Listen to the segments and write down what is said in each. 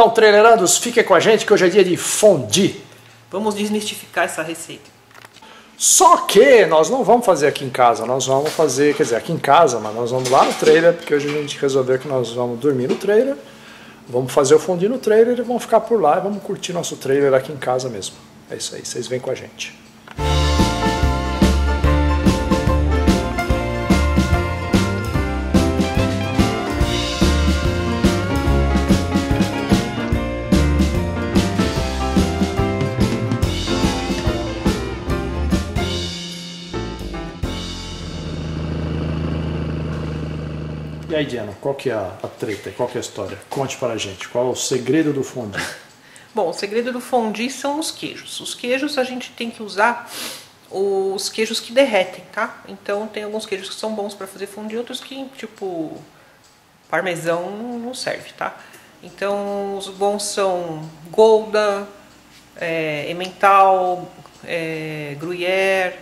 Então, trailerandos, fiquem com a gente que hoje é dia de fondue. Vamos desmistificar essa receita. Só que nós não vamos fazer aqui em casa, nós vamos fazer, quer dizer, aqui em casa, mas nós vamos lá no trailer, porque hoje a gente resolveu que nós vamos dormir no trailer, vamos fazer o fondue no trailer e vamos ficar por lá e vamos curtir nosso trailer aqui em casa mesmo. É isso aí, vocês vêm com a gente. E aí, Diana, qual que é a, a treta, qual que é a história? Conte para a gente, qual é o segredo do fondue? Bom, o segredo do fondue são os queijos. Os queijos a gente tem que usar os queijos que derretem, tá? Então tem alguns queijos que são bons para fazer fondue, outros que, tipo, parmesão não serve, tá? Então os bons são Gouda, é, Emmental, é, Gruyère,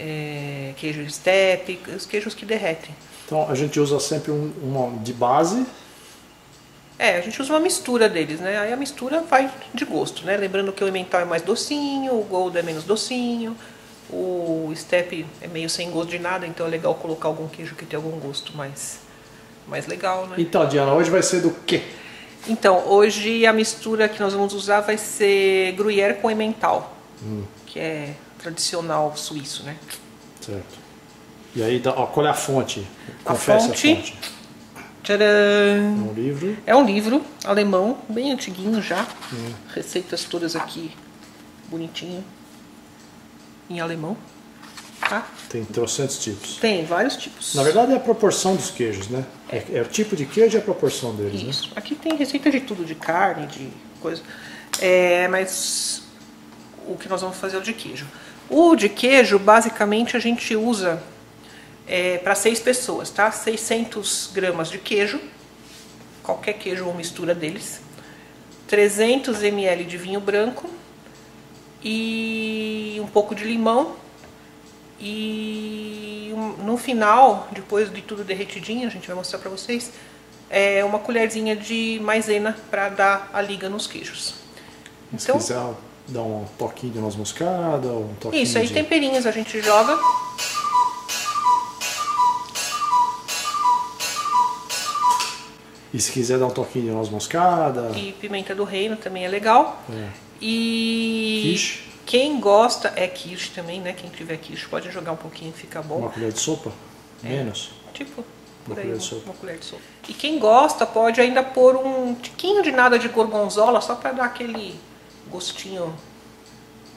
é, queijo steppe, os queijos que derretem. Então a gente usa sempre um, uma de base. É, a gente usa uma mistura deles, né? Aí a mistura vai de gosto, né? Lembrando que o emmental é mais docinho, o Gouda é menos docinho, o steppe é meio sem gosto de nada, então é legal colocar algum queijo que tem algum gosto mais, mais legal, né? Então, Diana, hoje vai ser do quê? Então, hoje a mistura que nós vamos usar vai ser gruyère com emmental, hum. que é tradicional suíço, né? Certo. E aí, ó, qual é a fonte? Confesse a fonte. A fonte. Tcharam! É um livro. É um livro alemão, bem antiguinho já. Hum. Receitas todas aqui, bonitinho, em alemão. Tá? Tem trocentos tipos. Tem vários tipos. Na verdade é a proporção dos queijos, né? É, é o tipo de queijo e a proporção deles, Isso. Né? Aqui tem receita de tudo, de carne, de coisa. É, mas o que nós vamos fazer é o de queijo. O de queijo, basicamente, a gente usa é, para seis pessoas, tá? 600 gramas de queijo, qualquer queijo ou mistura deles, 300 ml de vinho branco e um pouco de limão e no final, depois de tudo derretidinho, a gente vai mostrar para vocês, é uma colherzinha de maisena para dar a liga nos queijos. Então, dar um toquinho de noz moscada, um toquinho Isso, aí de... temperinhos a gente joga E se quiser dar um toquinho de noz moscada. E pimenta do reino também é legal. É. E. Quiche. Quem gosta é quiche também, né? Quem tiver quiche pode jogar um pouquinho, fica bom. Uma colher de sopa? É. Menos? Tipo, uma aí, colher de sopa. Uma colher de sopa. E quem gosta pode ainda pôr um tiquinho de nada de gorgonzola só para dar aquele gostinho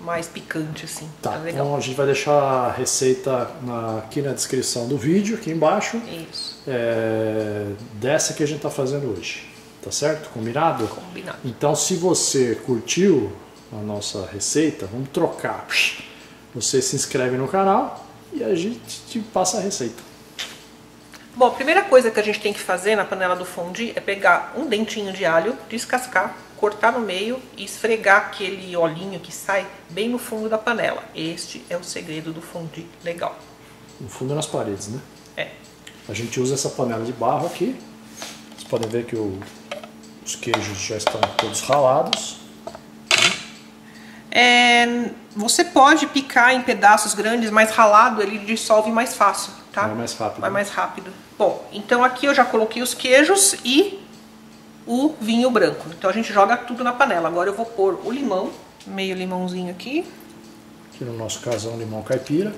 mais picante, assim. Tá, é então a gente vai deixar a receita na, aqui na descrição do vídeo, aqui embaixo. Isso. É, dessa que a gente está fazendo hoje. Tá certo? Combinado? Combinado. Então, se você curtiu a nossa receita, vamos trocar. Você se inscreve no canal e a gente te passa a receita. Bom, a primeira coisa que a gente tem que fazer na panela do fondue é pegar um dentinho de alho, descascar, cortar no meio e esfregar aquele olhinho que sai bem no fundo da panela. Este é o segredo do fondue legal. No fundo nas paredes, né? É. A gente usa essa panela de barro aqui. Vocês podem ver que o, os queijos já estão todos ralados. É, você pode picar em pedaços grandes, mas ralado ele dissolve mais fácil, tá? Vai mais rápido. Vai mais rápido. Bom, então aqui eu já coloquei os queijos e o vinho branco. Então a gente joga tudo na panela. Agora eu vou pôr o limão, meio limãozinho aqui. Que no nosso caso é um limão caipira,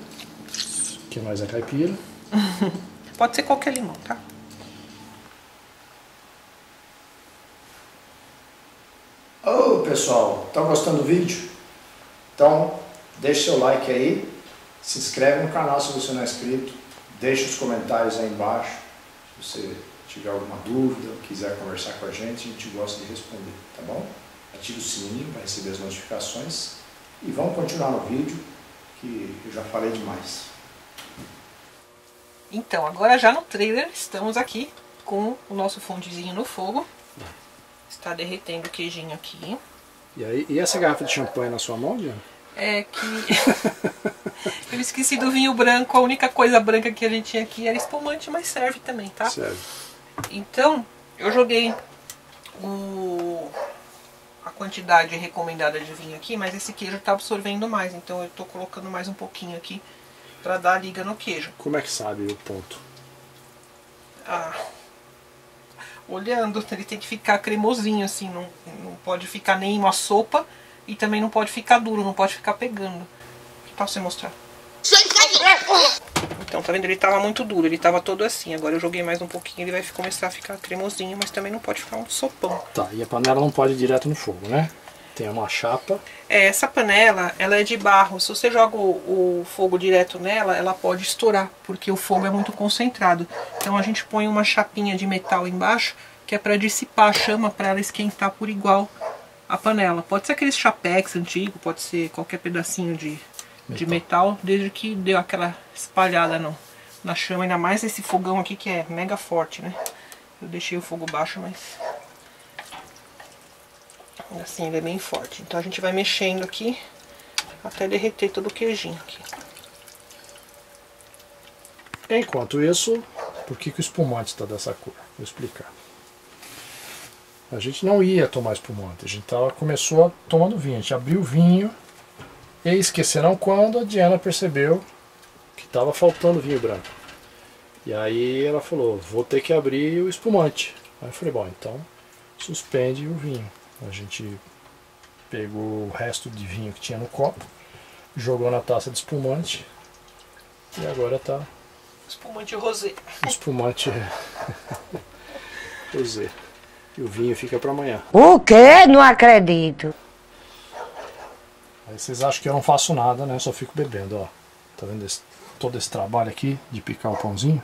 que nós é caipira. Pode ser qualquer limão, tá? Ô pessoal, estão gostando do vídeo? Então deixe seu like aí, se inscreve no canal se você não é inscrito, deixe os comentários aí embaixo se você tiver alguma dúvida, quiser conversar com a gente, a gente gosta de responder, tá bom? Ative o sininho para receber as notificações e vamos continuar no vídeo que eu já falei demais. Então, agora já no trailer, estamos aqui com o nosso fondezinho no fogo. Está derretendo o queijinho aqui. E, aí, e essa garrafa de champanhe na sua mão, Diana? É que eu esqueci do vinho branco, a única coisa branca que a gente tinha aqui era espumante, mas serve também, tá? Serve. Então, eu joguei o quantidade recomendada de vinho aqui, mas esse queijo está absorvendo mais, então eu estou colocando mais um pouquinho aqui para dar liga no queijo. Como é que sabe o ponto? Ah, olhando, ele tem que ficar cremosinho assim, não, não pode ficar nem uma sopa e também não pode ficar duro, não pode ficar pegando. Que tal você mostrar? Então, tá vendo? Ele tava muito duro, ele tava todo assim. Agora eu joguei mais um pouquinho, ele vai começar a ficar cremosinho, mas também não pode ficar um sopão. Tá, e a panela não pode ir direto no fogo, né? Tem uma chapa. É, essa panela, ela é de barro. Se você joga o, o fogo direto nela, ela pode estourar, porque o fogo é muito concentrado. Então a gente põe uma chapinha de metal embaixo, que é para dissipar a chama, para ela esquentar por igual a panela. Pode ser aqueles chapex antigo, pode ser qualquer pedacinho de metal. de metal, desde que deu aquela espalhada no, na chama, ainda mais esse fogão aqui que é mega forte, né? Eu deixei o fogo baixo, mas assim ele é bem forte. Então a gente vai mexendo aqui até derreter todo o queijinho aqui. Enquanto isso, por que, que o espumante está dessa cor? Vou explicar. A gente não ia tomar espumante, a gente tava, começou tomando vinho, a gente abriu o vinho, e esqueceram quando a Diana percebeu que estava faltando vinho branco. E aí ela falou, vou ter que abrir o espumante. Aí eu falei, bom, então suspende o vinho. A gente pegou o resto de vinho que tinha no copo, jogou na taça de espumante e agora tá. Espumante rosé. Espumante rosé. E o vinho fica para amanhã. O quê? Não acredito. Aí vocês acham que eu não faço nada, né? Só fico bebendo, ó. Tá vendo esse, todo esse trabalho aqui de picar o pãozinho?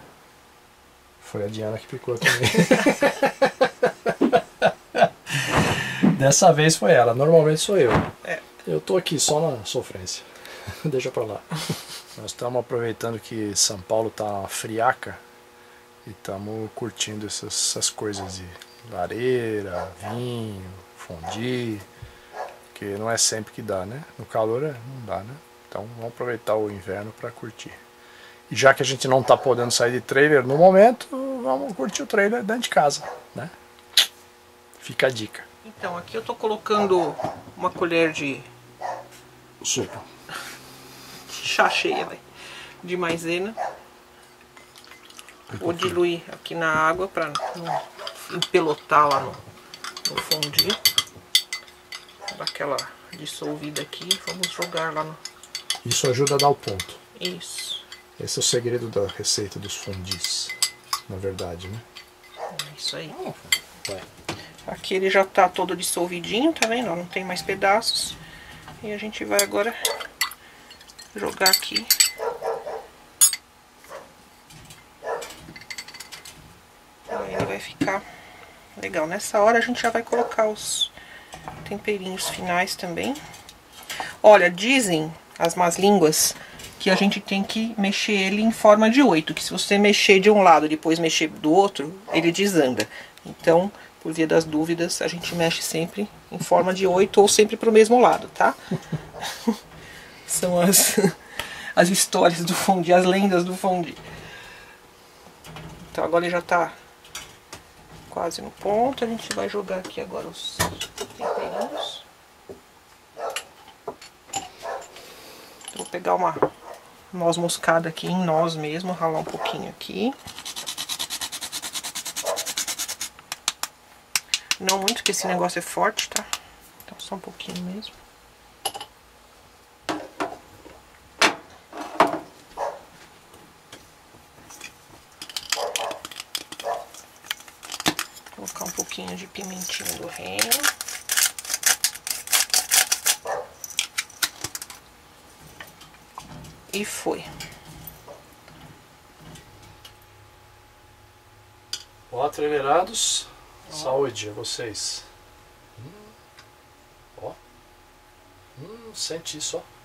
Foi a Diana que picou também. Dessa vez foi ela, normalmente sou eu. É. Eu tô aqui só na sofrência. Deixa pra lá. Nós estamos aproveitando que São Paulo tá friaca e estamos curtindo essas, essas coisas de lareira, vinho, fondue porque não é sempre que dá, né? No calor é, não dá, né? Então vamos aproveitar o inverno para curtir. E já que a gente não está podendo sair de trailer no momento, vamos curtir o trailer dentro de casa, né? Fica a dica. Então, aqui eu estou colocando uma colher de sopa. Chá cheia, vai. De maisena. Vou diluir aqui na água para não empelotar lá no, no fondue aquela dissolvida aqui, vamos jogar lá no... Isso ajuda a dar o ponto. Isso. Esse é o segredo da receita dos fondis, na verdade, né? É isso aí. Vai. Aqui ele já tá todo dissolvidinho, tá vendo? Não tem mais pedaços. E a gente vai agora jogar aqui. Aí ele vai ficar legal. Nessa hora a gente já vai colocar os temperinhos finais também. Olha, dizem as más línguas que a gente tem que mexer ele em forma de oito, que se você mexer de um lado e depois mexer do outro, ele desanda. Então, por via das dúvidas, a gente mexe sempre em forma de oito ou sempre para o mesmo lado, tá? São as, as histórias do fundi, as lendas do fundi. Então agora ele já está quase no ponto. A gente vai jogar aqui agora os temperinhos. Vou pegar uma noz moscada aqui em nós mesmo, ralar um pouquinho aqui. Não muito, porque esse negócio é forte, tá? Então só um pouquinho mesmo. colocar um pouquinho de pimentinha do reino. E foi. Olá, treinados. Saúde a vocês. Hum. Ó. Hum, sente isso, ó.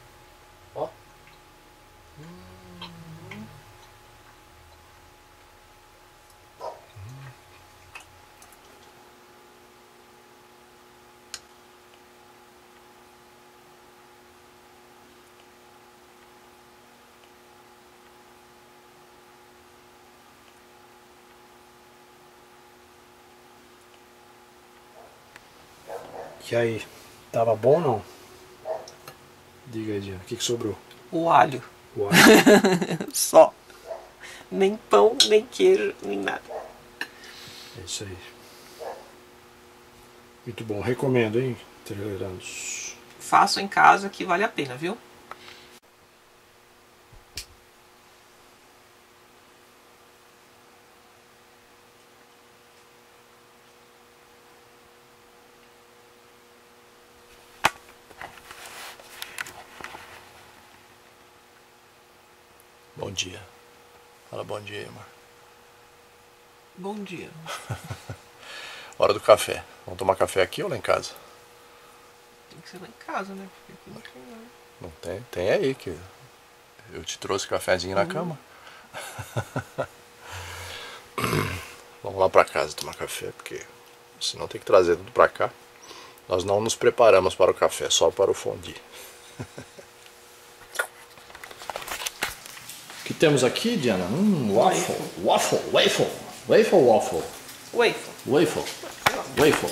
E aí, tava bom ou não? Diga aí, Diana, o que, que sobrou? O alho. O alho. Só. Nem pão, nem queijo, nem nada. É isso aí. Muito bom, recomendo, hein, trailerandos. Faço em casa que vale a pena, viu? Bom dia. Fala bom dia, amor. Bom dia. Hora do café. Vamos tomar café aqui ou lá em casa? Tem que ser lá em casa, né? Porque aqui não tem nada. Não tem? Tem aí que eu te trouxe cafezinho na cama. Vamos lá pra casa tomar café, porque senão tem que trazer tudo pra cá. Nós não nos preparamos para o café, só para o fondue. O que temos aqui, Diana? Hum, waffle, waffle, waffle, waffle, waffle, Waffle. waffle, waffle.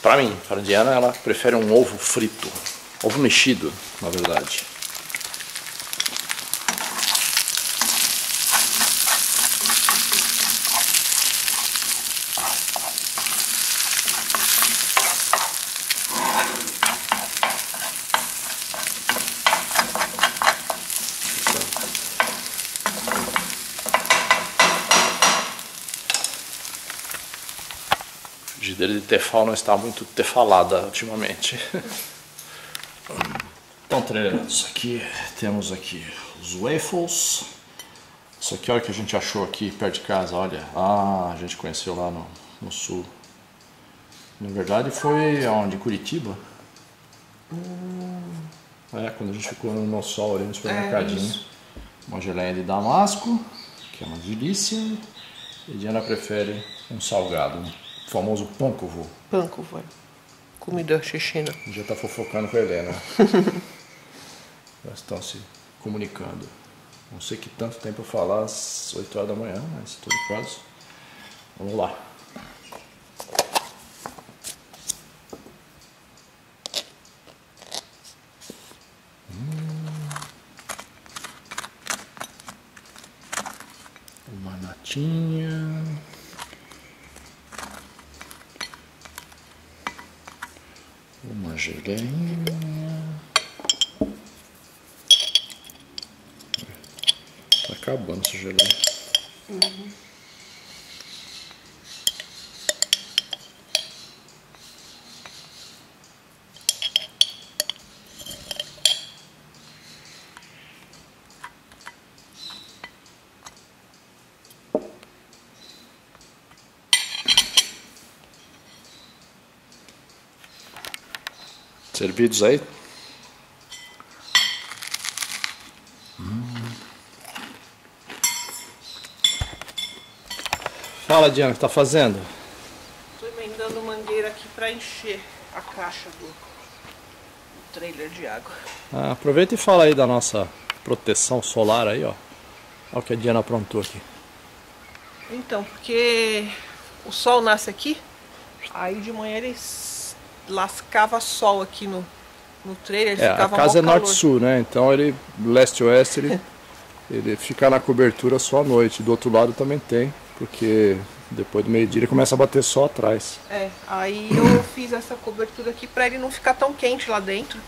Pra mim, para a Diana, ela prefere um ovo frito, ovo mexido, na verdade. A frigideira de Tefal não está muito tefalada ultimamente. Então, treinos, aqui temos aqui os waffles. Isso aqui, olha o que a gente achou aqui perto de casa, olha. Ah, a gente conheceu lá no, no sul. Na verdade foi onde? Curitiba? É, quando a gente ficou no sol ali no supermercadinho. isso. uma geleia de damasco, que é uma delícia. E Diana prefere um salgado, um famoso pâncovo. Panko, vai. Comida chechena. Já está fofocando com a Helena. Já estão se comunicando. Não sei que tanto tempo eu falar às 8 horas da manhã, mas tudo quase. Vamos lá. Hum. Uma natinha. Geleinha. Tá acabando essa geleia. Servidos aí? Fala, Diana, o que tá fazendo? Tô emendando mangueira aqui pra encher a caixa do, do trailer de água. Ah, aproveita e fala aí da nossa proteção solar aí, ó. Olha o que a Diana aprontou aqui. Então, porque o sol nasce aqui, aí de manhã ele lascava sol aqui no, no trailer, É, a casa é norte-sul, né? Então ele, leste-oeste, ele, ele fica na cobertura só à noite. Do outro lado também tem, porque depois do meio-dia ele começa a bater só atrás. É, aí eu fiz essa cobertura aqui pra ele não ficar tão quente lá dentro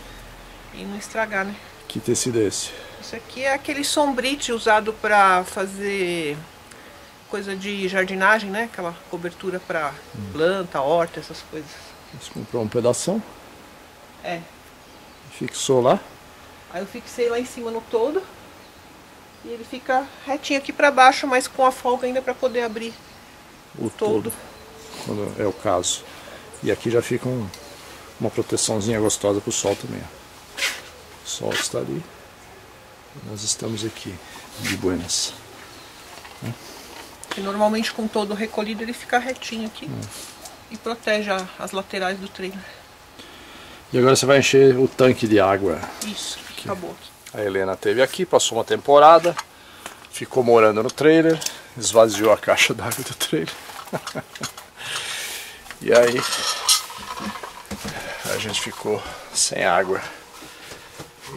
e não estragar, né? Que tecido é esse? Isso aqui é aquele sombrite usado pra fazer coisa de jardinagem, né? Aquela cobertura pra planta, horta, essas coisas. Você comprou um pedação, É. fixou lá. Aí eu fixei lá em cima no todo. E ele fica retinho aqui pra baixo, mas com a folga ainda pra poder abrir o todo. todo, quando é o caso. E aqui já fica um- uma proteçãozinha gostosa pro sol também. ó. O sol está ali. Nós estamos aqui de buenas. Normalmente com todo recolhido ele fica retinho aqui. E protege as laterais do trailer. E agora você vai encher o tanque de água. Isso, acabou aqui. A Helena teve aqui, passou uma temporada, ficou morando no trailer, esvaziou a caixa d'água do trailer. e aí a gente ficou sem água.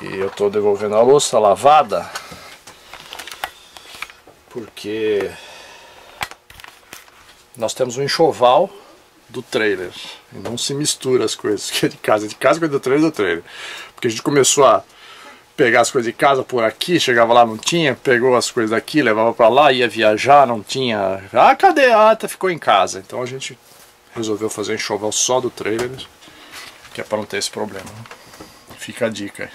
E eu estou devolvendo a louça lavada porque nós temos um enxoval do trailer. E não se mistura as coisas que é de casa. De casa é do trailer do trailer. Porque a gente começou a pegar as coisas de casa por aqui, chegava lá, não tinha, pegou as coisas daqui, levava para lá, ia viajar, não tinha. Ah, cadê? Ah, tá, ficou em casa. Então a gente resolveu fazer um enxoval só do trailer, que é para não ter esse problema. Fica a dica aí.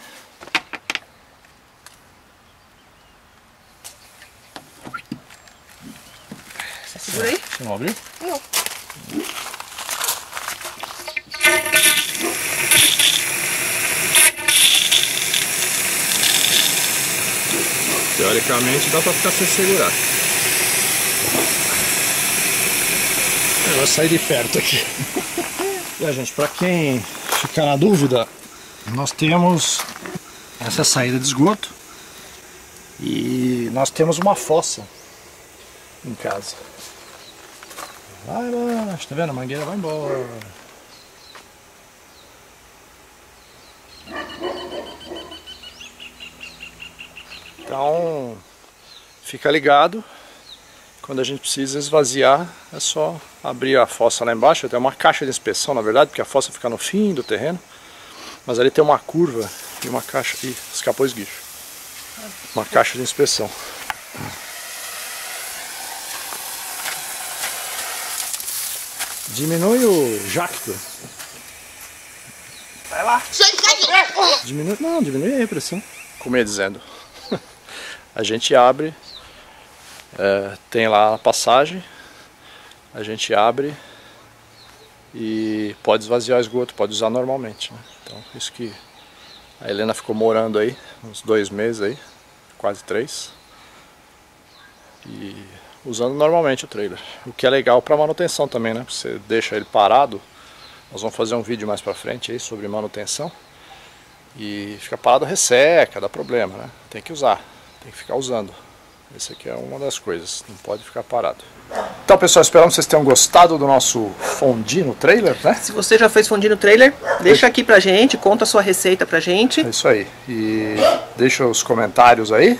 Você segura aí? Você não abriu? Não. Teoricamente dá pra ficar sem segurar. Eu vou sair de perto aqui. e gente, pra quem ficar na dúvida, nós temos essa saída de esgoto e nós temos uma fossa em casa. Vai lá, tá vendo? A mangueira vai embora. Então, fica ligado. Quando a gente precisa esvaziar, é só abrir a fossa lá embaixo. Tem uma caixa de inspeção, na verdade, porque a fossa fica no fim do terreno. Mas ali tem uma curva e uma caixa... Ih, escapou o esguicho. Uma caixa de inspeção. Diminui o jacto. Vai lá. Diminui, não, diminui a pressão. Como ia dizendo. A gente abre, é, tem lá a passagem, a gente abre e pode esvaziar o esgoto, pode usar normalmente. Né? Então, isso que a Helena ficou morando aí, uns dois meses aí, quase três, e usando normalmente o trailer. O que é legal para manutenção também, né? Você deixa ele parado, nós vamos fazer um vídeo mais pra frente aí sobre manutenção, e fica parado resseca, dá problema, né? Tem que usar. Tem que ficar usando. Essa aqui é uma das coisas, não pode ficar parado. Então pessoal, esperamos que vocês tenham gostado do nosso fondue no trailer, né? Se você já fez fondue no trailer, deixa aqui pra gente, conta a sua receita pra gente. É isso aí. E deixa os comentários aí.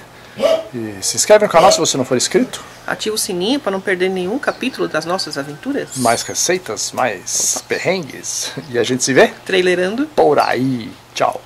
E se inscreve no canal se você não for inscrito. Ativa o sininho para não perder nenhum capítulo das nossas aventuras. Mais receitas, mais perrengues. E a gente se vê Trailerando. por aí. Tchau.